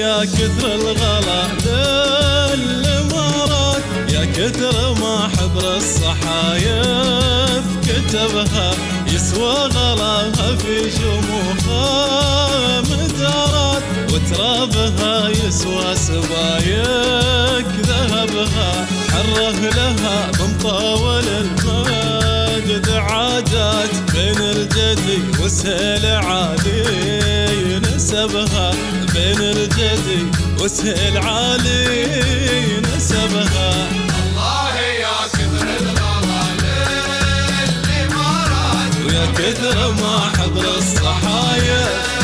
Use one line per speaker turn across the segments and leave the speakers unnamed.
كثر الغلا للامارات يا كثر ما حبر الصحايف كتبها. يسوى غلاها في شموخها مدارات. وترابها يسوى سبايك ذهبها. حره لها بمطاول المجد عادات. بين الجدي وسهل عالي نسبها. بين الجدي وسهل عالي نسبها
الله يا كثر الغلا للامارات
ويا كثر ما حضر الصحايا.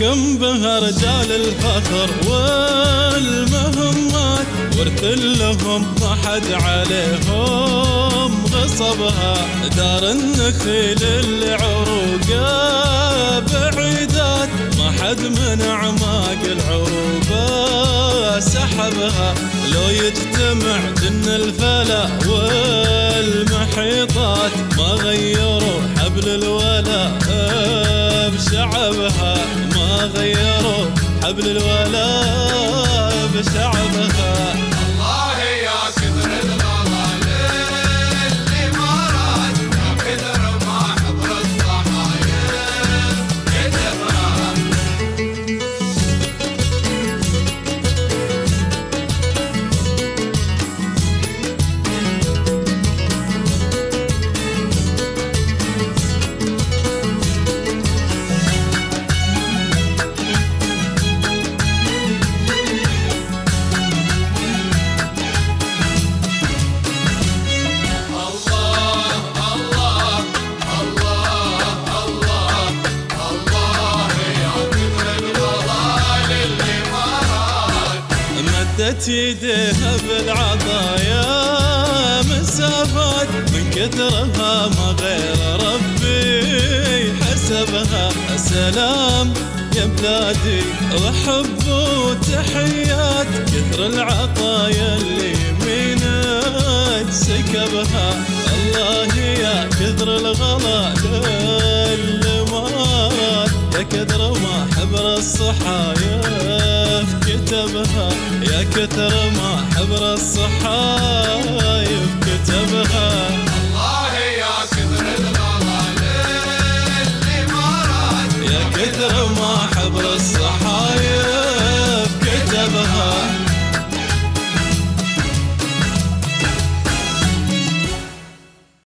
يحكم بها رجال الفخر والمهمات ورث لهم ما حد عليهم. غصبها دار النخيل العروقة بعيدات ما حد منع ماق العروبة سحبها. لو يجتمع جن الفلا والمحيطات ما غيروا حبل الولاء بشعبها. غيروا حبل الولاء بشعبها مدت يديها بالعطايا مسافات من كثرها ما غير ربي حسبها السلام يا بلادي وحب وتحيات كثر العطايا اللي منك سكبها الله يا كثر الغلا للمات يا كثر ما حبر الصحايف كتبها يا كثر ما حبر الصحايف كتبها.